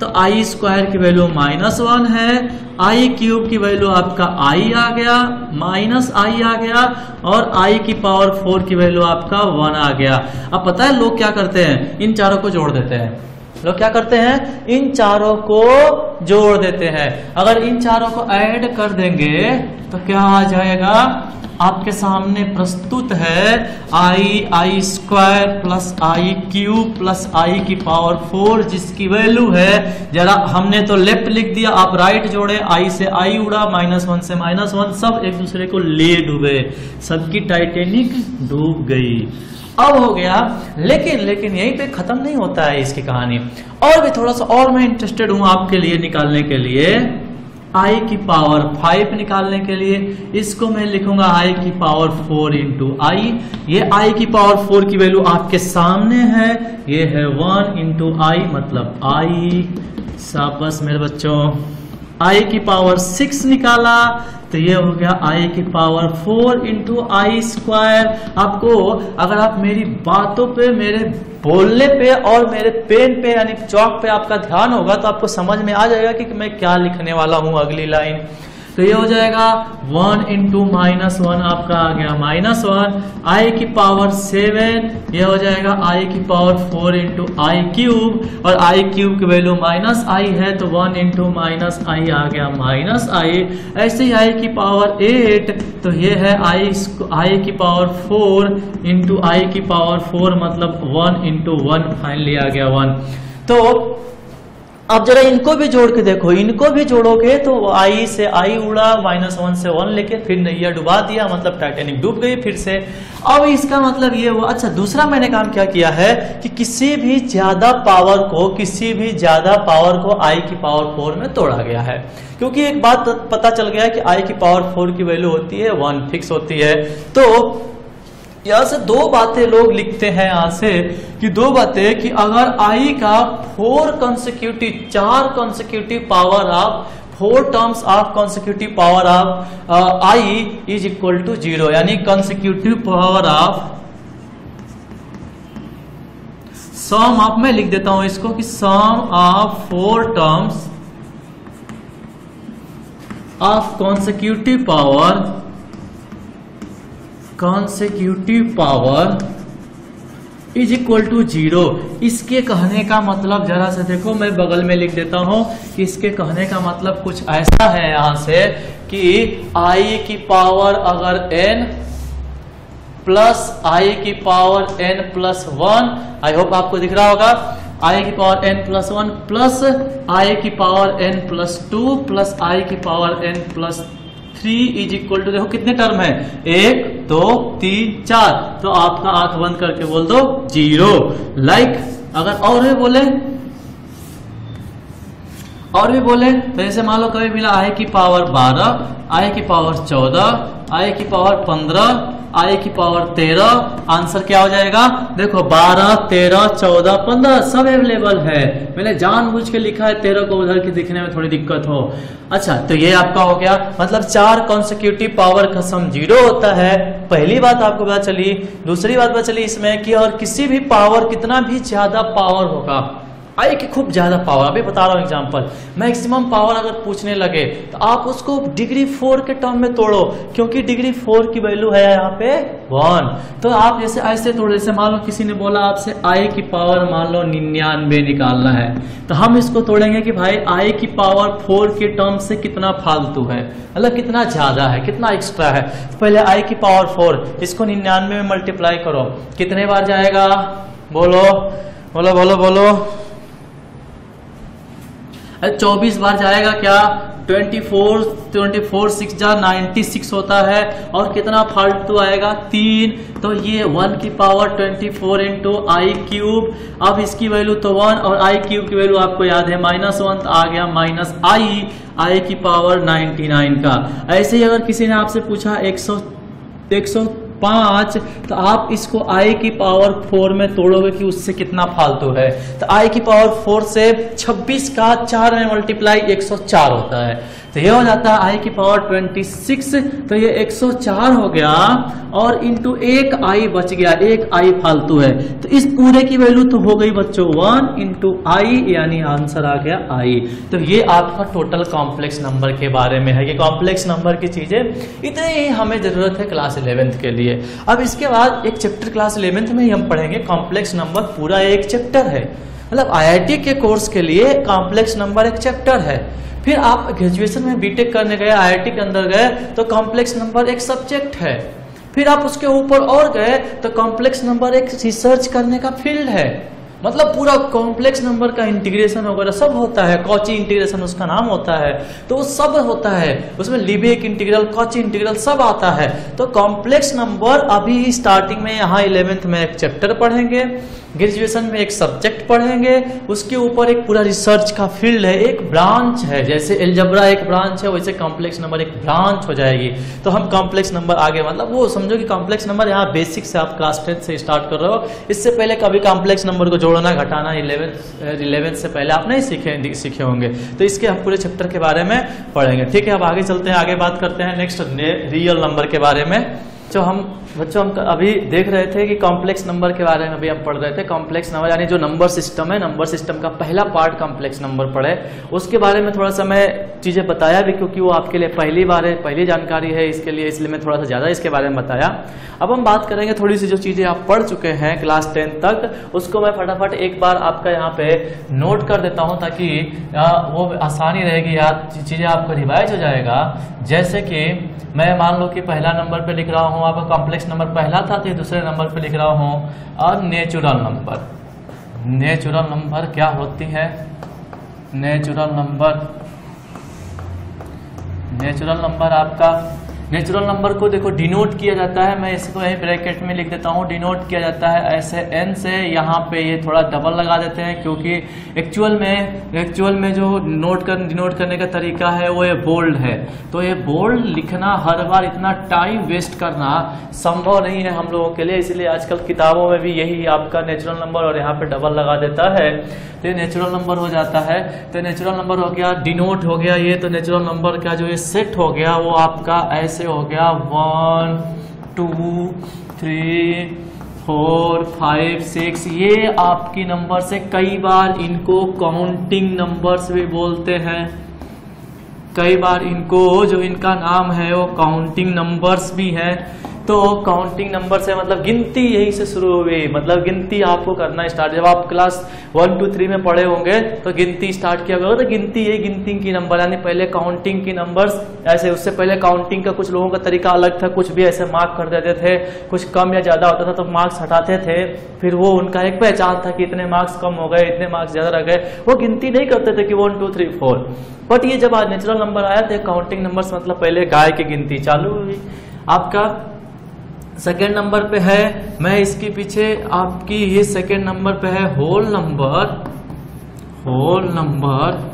तो आई स्क्वायर की वैल्यू माइनस वन है। आई क्यूब की वैल्यू आपका आई आ गया, माइनस आई आ गया, और आई की पावर फोर की वैल्यू आपका वन आ गया। अब पता है लोग क्या करते हैं? इन चारों को जोड़ देते हैं। लोग क्या करते हैं? इन चारों को जोड़ देते हैं। अगर इन चारों को ऐड कर देंगे तो क्या आ जाएगा? आपके सामने प्रस्तुत है i i square plus i cube plus i की पावर फोर जिसकी वैल्यू है। जरा हमने तो लेफ़्ट लिख दिया, आप राइट जोड़े आई से आई उड़ा माइनस वन से माइनस वन सब एक दूसरे को ले डूबे। सबकी टाइटेनिक डूब गई। अब हो गया। लेकिन लेकिन यहीं पे खत्म नहीं होता है इसकी कहानी। और भी थोड़ा सा और मैं इंटरेस्टेड हूँ आपके लिए निकालने के लिए। आई की पावर फाइव निकालने के लिए। इसको मैं लिखूँगा आई की पावर फोर इंटू आई ये आई की पावर फोर की वैल्यू आपके सामने है। ये है वन इंटू आई मतलब आई साबस मेरे बच्चों आई की पावर सिक्स निकाला। तो ये हो गया आई की power four into i square आपको अगर आप मेरी बातों पे, मेरे बोलने पे और मेरे पेन पे, यानी चौक पे आपका ध्यान होगा तो आपको समझ में आ जाएगा कि मैं क्या लिखने वाला हूँ अगली लाइन तो ये हो जाएगा। वन इंटू माइनस वन आपका आ गया। माइनस वन आई की पावर सेवन ये हो जाएगा। आई की power four into i cube और आई क्यूब की वैल्यू माइनस आई है तो वन इंटू माइनस आई आ गया। माइनस आई ऐसे ही आई की पावर एट तो ये है आई आई की पावर फोर इंटू आई की पावर फोर मतलब वन इंटू वन फाइनली आ गया। वन तो अब जरा इनको भी जोड़ के देखो, इनको भी जोड़ोगे तो आई से आई उड़ा माइनस वन से वन लेके फिर नैया डुबा दिया मतलब टाइटेनिक डूब गई फिर से। अब इसका मतलब ये हुआ अच्छा दूसरा मैंने काम क्या किया है कि किसी भी ज़्यादा पावर को, किसी भी ज़्यादा पावर को आई की पावर फोर में तोड़ा गया है। क्योंकि एक बात पता चल गया कि आई की पावर फोर की वैल्यू होती है वन फिक्स होती है। तो यहाँ से दो बातें लोग लिखते हैं यहाँ से कि दो बातें कि अगर आई का फोर कंसिक्यूटिव चार consecutive power of four terms of consecutive power of i is equal to zero यानी consecutive power of sum of मैं लिख देता हूँ इसको कि sum of four terms of consecutive power consecutive power is equal to zero. इसके कहने का मतलब जरा से देखो, मैं बगल में लिख देता हूँ कि इसके कहने का मतलब कुछ ऐसा है यहाँ से कि आई की पावर अगर एन प्लस आई की power n plus one I hope आपको दिख रहा होगा आई की power n plus one plus i की power n plus two plus i की power n plus three is equal to देखो कितने टर्म है? एक दो तीन चार। तो आपका आँख बंद करके बोल दो ज़ीरो। लाइक like, अगर और भी बोले और भी बोले तो जैसे मान लो कभी मिला आई की पावर बारह आई की पावर चौदह आई की पावर पंद्रह आई की पावर तेरह, आंसर क्या हो जाएगा? देखो, बारह, तेरह, चौदह, पंद्रह सब अवेलेबल है। मैंने जानबूझ के लिखा है, तेरह को उधर के दिखने में थोड़ी दिक्कत हो। अच्छा तो ये आपका हो गया। मतलब चार कॉन्सिक्यूटिव पावर का सम ज़ीरो होता है। पहली बात आपको पता चली, दूसरी बात पता चली इसमें कि और किसी भी पावर कितना भी ज़्यादा पावर होगा आई की खूब ज़्यादा पावर अभी बता रहा हूँ एग्जांपल मैक्सिमम पावर अगर पूछने लगे तो आप उसको डिग्री फोर के टर्म में तोड़ो, क्योंकि डिग्री फोर की वैल्यू है यहाँ पे वन तो आप जैसे ऐसे तोड़ो, जैसे मान लो किसी ने बोला आपसे आई की पावर मान लो निन्यानवे निकालना है। तो हम इसको तोड़ेंगे कि भाई आई की पावर फोर के टर्म से कितना फालतू है? मतलब कितना ज़्यादा है, कितना एक्स्ट्रा है? तो पहले आई की पावर फोर इसको निन्यानवे में मल्टीप्लाई करो। कितने बार जाएगा? बोलो बोलो बोलो बोलो। चौबीस बार जाएगा क्या? Twenty four twenty four six जा नाइन्टी सिक्स होता है और कितना फालतू आएगा? तीन। तो ये वन की power twenty four into i cube अब इसकी वैल्यू तो वन और आई क्यूब की वैल्यू आपको याद है। माइनस वन तो आ गया माइनस आई आई की पावर नाइन्टी नाइन का। ऐसे ही अगर किसी ने आपसे पूछा, एक सौ एक सौ पाँच तो आप इसको आई की पावर फोर में तोड़ोगे कि उससे कितना फालतू है। तो आई की पावर फोर से 26 का चार में मल्टीप्लाई 104 होता है। तो ये हो। जाता है आई की पावर 26 तो ये 104 हो गया और इंटू एक आई बच गया। एक आई फालतू है। तो इस पूरे की वैल्यू तो हो गई बच्चों वन इंटू आई यानी आंसर आ गया आई तो ये आपका टोटल कॉम्प्लेक्स नंबर के बारे में है। ये कॉम्प्लेक्स नंबर की चीज़ें, इतनी ही हमें ज़रूरत है क्लास इलेवेंथ के लिए। अब इसके बाद एक चैप्टर क्लास इलेवेंथ में ही हम पढ़ेंगे। कॉम्प्लेक्स नंबर पूरा एक चैप्टर है। मतलब आईआईटी के कोर्स के लिए कॉम्प्लेक्स नंबर एक चैप्टर है। फिर आप ग्रेजुएशन में बीटेक करने गए आईआईटी के अंदर गए तो कॉम्प्लेक्स नंबर एक सब्जेक्ट है। फिर आप उसके ऊपर और गए तो कॉम्प्लेक्स नंबर एक रिसर्च करने का फ़ील्ड है। मतलब पूरा कॉम्प्लेक्स नंबर का इंटीग्रेशन वगैरह सब होता है कॉची इंटीग्रेशन उसका नाम होता है। तो वो सब होता है, उसमें लिबेक इंटीग्रल कॉची इंटीग्रल सब आता है। तो कॉम्प्लेक्स नंबर अभी स्टार्टिंग में यहाँ इलेवेंथ में एक चैप्टर पढ़ेंगे। ग्रेजुएशन में एक सब्जेक्ट पढ़ेंगे, उसके ऊपर एक पूरा रिसर्च का फ़ील्ड है, एक ब्रांच है। जैसे एल्जबरा एक ब्रांच है, वैसे कॉम्प्लेक्स नंबर एक ब्रांच हो जाएगी। तो हम कॉम्प्लेक्स नंबर आगे मतलब वो समझो कि कॉम्प्लेक्स नंबर यहाँ बेसिक से आप क्लास टेंथ से स्टार्ट कर रहे हो। इससे पहले कभी कॉम्प्लेक्स नंबर को जोड़ना, घटाना इलेवेंथ इलेवेंथ से पहले आप नहीं सीखे सीखे होंगे। तो इसके हम पूरे चैप्टर के बारे में पढ़ेंगे। ठीक है, अब आगे चलते हैं, आगे बात करते हैं नेक्स्ट रियल नंबर के बारे में। जो हम बच्चों, हम अभी देख रहे थे कि कॉम्प्लेक्स नंबर के बारे में अभी हम पढ़ रहे थे। कॉम्प्लेक्स नंबर यानी जो नंबर सिस्टम है नंबर सिस्टम का पहला पार्ट कॉम्प्लेक्स नंबर पढ़े। उसके बारे में थोड़ा सा मैं चीज़ें बताया भी, क्योंकि वो आपके लिए पहली बार है, पहली जानकारी है इसके लिए, इसलिए मैं थोड़ा सा ज़्यादा इसके बारे में बताया। अब हम बात करेंगे थोड़ी सी जो चीज़ें आप पढ़ चुके हैं क्लास टेंथ तक, उसको मैं फटाफट एक बार आपका यहाँ पे नोट कर देता हूँ ताकि वो आसानी रहेगी याद चीज़ें आपको रिवाइज हो जाएगा। जैसे कि मैं मान लो कि पहला नंबर पे लिख रहा हूँ, आपका कॉम्प्लेक्स नंबर पहला था तो दूसरे नंबर पे लिख रहा हूँ और नेचुरल नंबर। नेचुरल नंबर क्या होती है? Natural number. नेचुरल नंबर आपका नेचुरल नंबर को देखो डिनोट किया जाता है। मैं इसको यही ब्रैकेट में लिख देता हूँ। डिनोट किया जाता है ऐसे एन से। यहाँ पे ये थोड़ा डबल लगा देते हैं, क्योंकि एक्चुअल में एक्चुअल में जो नोट कर डिनोट करने का तरीका है, वो ये बोल्ड है। तो ये बोल्ड लिखना, हर बार इतना टाइम वेस्ट करना संभव नहीं है हम लोगों के लिए। इसलिए आजकल किताबों में भी यही आपका नेचुरल नंबर और यहाँ पे डबल लगा देता है। तो ये नेचुरल नंबर हो जाता है। तो नेचुरल नंबर हो गया डिनोट हो गया ये। तो नेचुरल नंबर का जो ये सेट हो गया, वो आपका ऐसे हो गया? One two three four five six ये आपकी नंबर से कई बार इनको काउंटिंग नंबर्स भी बोलते हैं। कई बार इनको जो इनका नाम है वो काउंटिंग नंबर्स भी हैं। तो काउंटिंग नंबर से मतलब गिनती यही से शुरू हुई मतलब गिनती आपको करना स्टार्ट जब आप क्लास वन टू थ्री में पढ़े होंगे तो गिनती स्टार्ट किया गया तो गिनती यही गिनती की नंबर यानी पहले काउंटिंग की नंबर्स ऐसे उससे पहले काउंटिंग का कुछ लोगों का तरीका अलग था, कुछ भी ऐसे मार्क कर देते थे, कुछ कम या ज़्यादा होता था तो मार्क्स हटाते थे। फिर वो उनका एक पहचान था कि इतने मार्क्स कम हो गए, इतने मार्क्स ज़्यादा रह गए। वो गिनती नहीं करते थे कि one two three four but ये जब नेचुरल नंबर आया थे काउंटिंग नंबर मतलब पहले गाय की गिनती चालू हुई। आपका सेकेंड नंबर पे है। मैं इसके पीछे आपकी ये सेकेंड नंबर पे है। होल नंबर होल नंबर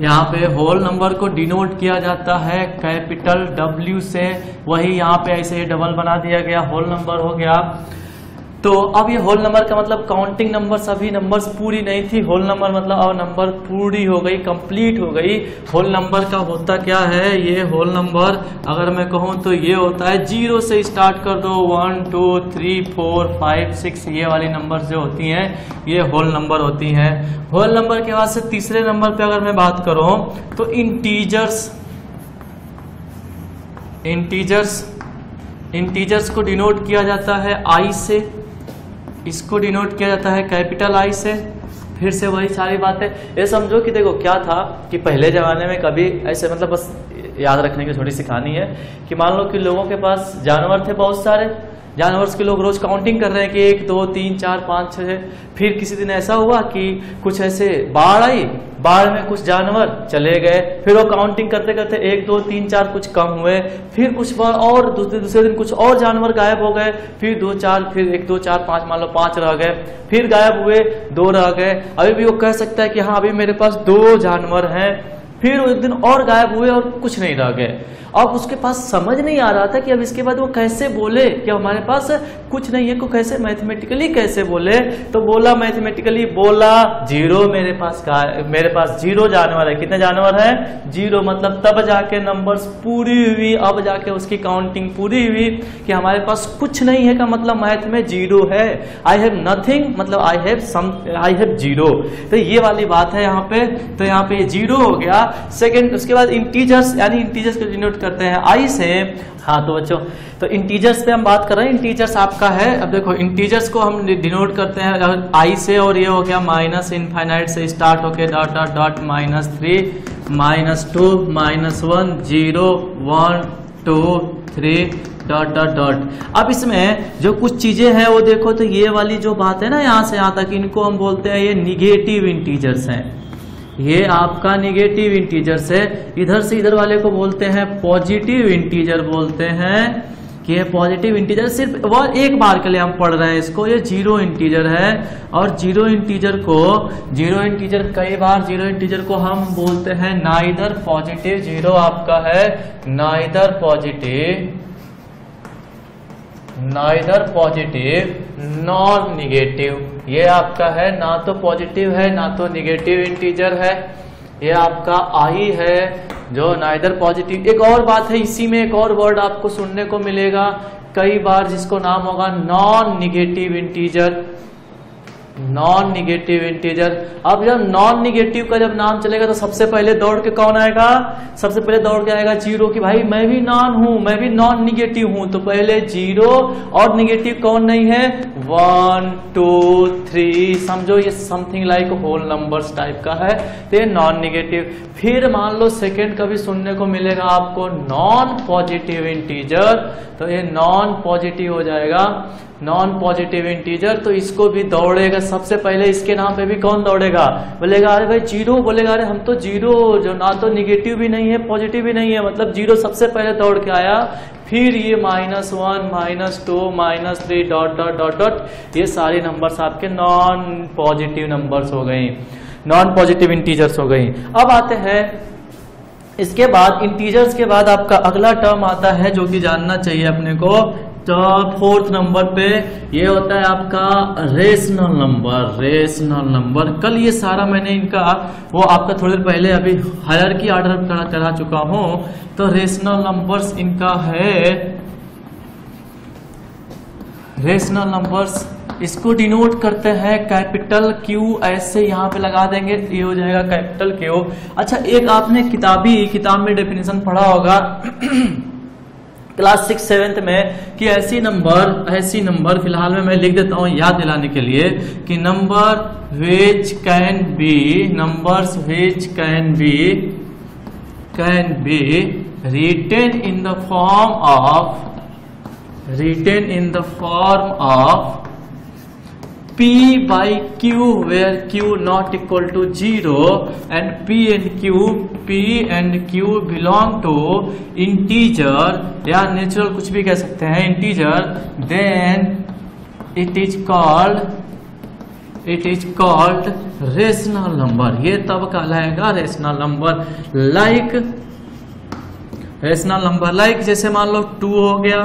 यहाँ पे होल नंबर को डिनोट किया जाता है। कैपिटल डब्ल्यू से। वही यहाँ पे ऐसे डबल बना दिया गया। होल नंबर हो गया। तो अब ये होल नंबर का मतलब काउंटिंग नंबर सभी नंबर्स पूरी नहीं थी। होल नंबर मतलब अब नंबर पूरी हो गई कंप्लीट हो गई। होल नंबर का होता क्या है? ये होल नंबर अगर मैं कहूँ तो ये होता है ज़ीरो से स्टार्ट कर दो। One two three four five six ये वाली नंबर जो होती हैं, ये होल नंबर होती हैं। होल नंबर के बाद से तीसरे नंबर पर अगर मैं बात करूँ तो इंटीजर्स इंटीजर्स इंटीजर्स को डिनोट किया जाता है आई से। इसको डिनोट किया जाता है कैपिटल आई से। फिर से वही सारी बातें। ये समझो कि देखो, क्या था कि पहले ज़माने में कभी ऐसे मतलब बस याद रखने की थोड़ी सी कहानी है कि मान लो कि लोगों के पास जानवर थे बहुत सारे जानवर के लोग रोज काउंटिंग कर रहे हैं कि एक, दो, तीन, चार, पाँच छः फिर किसी दिन ऐसा हुआ कि कुछ ऐसे बाढ़ आई, बाढ़ में कुछ जानवर चले गए। फिर वो काउंटिंग करते करते एक, दो, तीन, चार कुछ कम हुए। फिर कुछ बार और, दूसरे दूसरे दिन कुछ और जानवर गायब हो गए। फिर दो, चार, फिर एक, दो, चार, पाँच, मान लो पाँच रह गए। फिर गायब हुए, दो रह गए। अभी भी वो कह सकता है कि हाँ अभी मेरे पास दो जानवर हैं। फिर एक दिन और गायब हुए और कुछ नहीं रह गए। अब उसके पास समझ नहीं आ रहा था कि अब इसके बाद वो कैसे बोले कि हमारे पास कुछ नहीं है, को कैसे मैथमेटिकली कैसे बोले? तो बोला मैथमेटिकली बोला, ज़ीरो मेरे पास मेरे पास ज़ीरो जानवर है। कितने जानवर है? ज़ीरो मतलब तब जाके नंबर्स पूरी हुई, अब जाके उसकी काउंटिंग पूरी हुई कि हमारे पास कुछ नहीं है का मतलब मैथ में ज़ीरो है। आई हैव नथिंग मतलब I have some I have zero तो ये वाली बात है यहाँ पे तो यहाँ पे ज़ीरो हो गया। सेकेंड उसके बाद इंटीजर्स यानी इंटीजर्स को डिनोट करते हैं। आई से हाँ तो बच्चों तो इंटीजर्स पे हम बात कर रहे हैं। इंटीजर्स आपका है। अब देखो इंटीजर्स को हम डिनोट करते हैं। आई से और ये हो गया माइनस इनफाइनाइट से स्टार्ट होके dot dot dot minus three minus two minus one zero one two three dot dot dot अब इसमें जो कुछ चीज़ें हैं, वो देखो तो ये वाली जो बात है ना, यहाँ से यहाँ तक, इनको हम बोलते हैं ये निगेटिव इंटीजर्स हैं। ये आपका निगेटिव इंटीजर है। इधर से इधर वाले को बोलते हैं पॉजिटिव इंटीजर बोलते हैं कि ये पॉजिटिव इंटीजर सिर्फ़ वो एक बार के लिए हम पढ़ रहे हैं इसको। ये ज़ीरो इंटीजर है और ज़ीरो इंटीजर को ज़ीरो इंटीजर कई बार ज़ीरो इंटीजर को हम बोलते हैं नाइदर पॉजिटिव ज़ीरो आपका है neither positive neither positive non negative ये आपका है, ना तो पॉजिटिव है, ना तो निगेटिव इंटीजर है। ये आपका आई है, जो नाइदर पॉजिटिव एक और बात है, इसी में एक और वर्ड आपको सुनने को मिलेगा। कई बार जिसको नाम होगा non negative integer non negative integer अब जब नॉन निगेटिव का जब नाम चलेगा तो सबसे पहले दौड़ के कौन आएगा? सबसे पहले दौड़ के आएगा ज़ीरो की भाई मैं भी नॉन हूँ, मैं भी नॉन निगेटिव हूँ। तो पहले ज़ीरो और निगेटिव कौन नहीं है? वन टू थ्री समझो ये something like whole numbers type का है तो ये नॉन निगेटिव फिर मान लो सेकेंड कभी सुनने को मिलेगा आपको नॉन पॉजिटिव इंटीजर तो ये नॉन पॉजिटिव हो जाएगा। नॉन पॉजिटिव इंटीजर तो इसको भी दौड़ेगा। सबसे पहले इसके नाम पे भी कौन दौड़ेगा? बोलेगा, अरे भाई, ज़ीरो। बोलेगा, अरे, हम तो ज़ीरो, जो ना तो निगेटिव भी नहीं है पॉजिटिव भी नहीं है। मतलब ज़ीरो सबसे पहले दौड़ के आया। फिर ये minus one minus two minus three dot dot dot dot ये सारे नंबर्स आपके नॉन पॉजिटिव नंबर्स हो गए नॉन पॉजिटिव इंटीजर्स हो गई। अब आते हैं। इसके बाद इंटीजर्स के बाद आपका अगला टर्म आता है, जो कि जानना चाहिए अपने को। तो फोर्थ नंबर पे ये होता है आपका रेशनल नंबर रेशनल नंबर कल ये सारा मैंने इनका वो आपका थोड़ी देर पहले अभी हायर की ऑर्डर करा, करा चुका हूँ। तो रेशनल नंबर्स इनका है रेशनल नंबर्स इसको डिनोट करते हैं कैपिटल क्यू ऐसे यहाँ पे लगा देंगे ये हो जाएगा कैपिटल क्यू अच्छा एक आपने किताबी किताब में डेफिनेशन पढ़ा होगा। क्लास सिक्स, सेवेंथ में कि ऐसी नंबर ऐसी नंबर फ़िलहाल में मैं लिख देता हूँ याद दिलाने के लिए कि number which can be numbers which can be can be written in the form of written in the form of P by Q where Q not equal to 0 and P and Q P and Q belong to integer या natural कुछ भी कह सकते हैं integer then it is called it is called rational number ये तब कहलाएगा rational number like rational number like जैसे मान लो 2 हो गया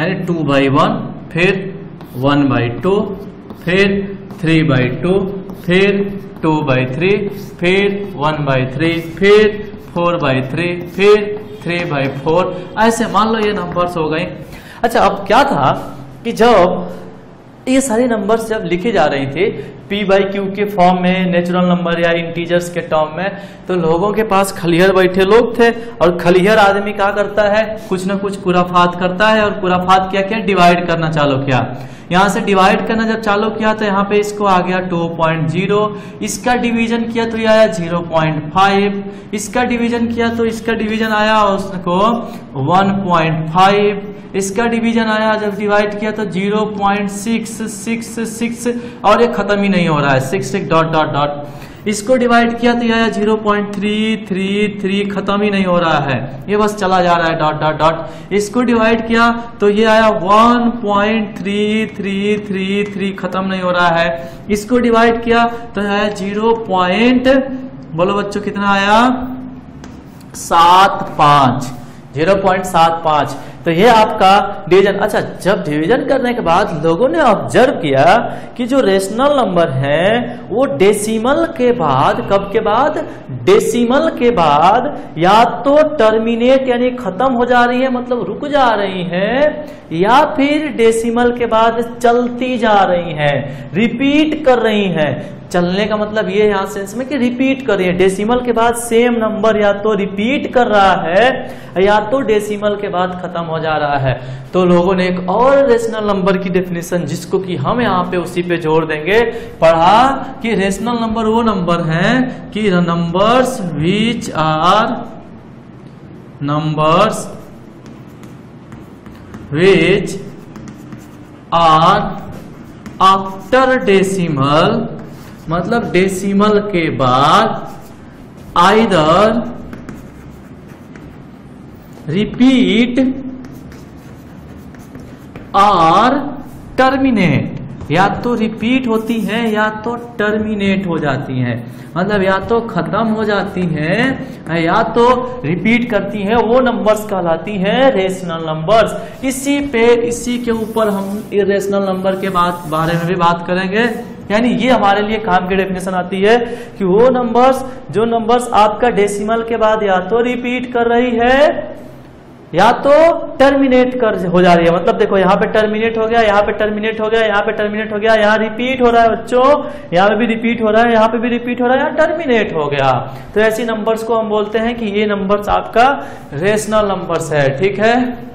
यानी 2 by 1 फिर 1 by 2 फिर थ्री बाई टू फिर टू बाई थ्री फिर वन बाई थ्री फिर फोर बाई थ्री फिर थ्री बाई फोर ऐसे मान लो ये नंबर्स हो गए अच्छा अब क्या था कि जब ये सारे नंबर्स जब लिखे जा रहे थे पी बाई क्यू के फॉर्म में नेचुरल नंबर या इंटीजर्स के टर्म में तो लोगों के पास खलिहर बैठे लोग थे, और खलिहर आदमी क्या करता है? कुछ ना कुछ कुराफात करता है, और कुराफात क्या क्या? डिवाइड करना चालू किया। यहाँ से डिवाइड करना जब चालू किया तो यहाँ पे इसको आ गया 2.0 इसका डिवीज़न किया तो ये आया 0.5 इसका डिवीज़न किया तो इसका डिवीज़न आया उसको 1.5 इसका डिवीज़न आया, जब डिवाइड किया तो 0.666 और ये खत्म ही नहीं हो रहा है। Six six dot dot dot इसको डिवाइड किया तो थ्री थ्री खत्म ही नहीं हो रहा है। ये बस चला जा रहा है डॉट डॉट डॉट इसको डिवाइड किया तो ये आया one point three three three three खत्म नहीं हो रहा है। इसको डिवाइड किया तो है ज़ीरो पॉइंट बोलो बच्चों कितना आया? सात पाँच। ज़ीरो पॉइंट सात पाँच। तो ये आपका डिवीज़न अच्छा जब डिवीज़न करने के बाद लोगों ने ऑब्ज़र्व किया कि जो रेशनल नंबर है, वो डेसिमल के बाद, कब के बाद? डेसिमल के बाद या तो टर्मिनेट यानी खत्म हो जा रही है मतलब रुक जा रही है या फिर डेसिमल के बाद चलती जा रही है रिपीट कर रही है। चलने का मतलब ये यहाँ सेंस में कि रिपीट कर रही है। डेसिमल के बाद सेम नंबर या तो रिपीट कर रहा है, या तो डेसिमल के बाद खत्म हो जा रहा है। तो लोगों ने एक और रेशनल नंबर की डेफिनेशन जिसको कि हम यहाँ पे उसी पे जोड़ देंगे। पढ़ा कि रेशनल नंबर वो नंबर है कि numbers which are numbers which are after decimal मतलब डेसिमल के बाद आइदर रिपीट आर टर्मिनेट या तो रिपीट होती हैं, या तो टर्मिनेट हो जाती हैं। मतलब या तो खत्म हो जाती हैं, या तो रिपीट करती हैं, वो नंबर्स कहलाती हैं रेशनल नंबर्स इसी पे, इसी के ऊपर हम इरेशनल नंबर के बात, बारे में भी बात करेंगे। यानी ये हमारे लिए काम की डेफिनेशन आती है कि वो नंबर्स जो नंबर्स आपका डेसिमल के बाद या तो रिपीट कर रही है या तो टर्मिनेट कर हो जा रही है। मतलब देखो, यहाँ पे टर्मिनेट हो गया, यहाँ पे टर्मिनेट हो गया, यहाँ पे टर्मिनेट हो गया, यहाँ रिपीट हो रहा है बच्चों, यहाँ पे भी रिपीट हो रहा है, यहाँ पे भी रिपीट हो रहा है, यहाँ टर्मिनेट हो गया। तो ऐसी नंबर्स को हम बोलते हैं कि ये नंबर्स आपका रेशनल नंबर्स है, ठीक है?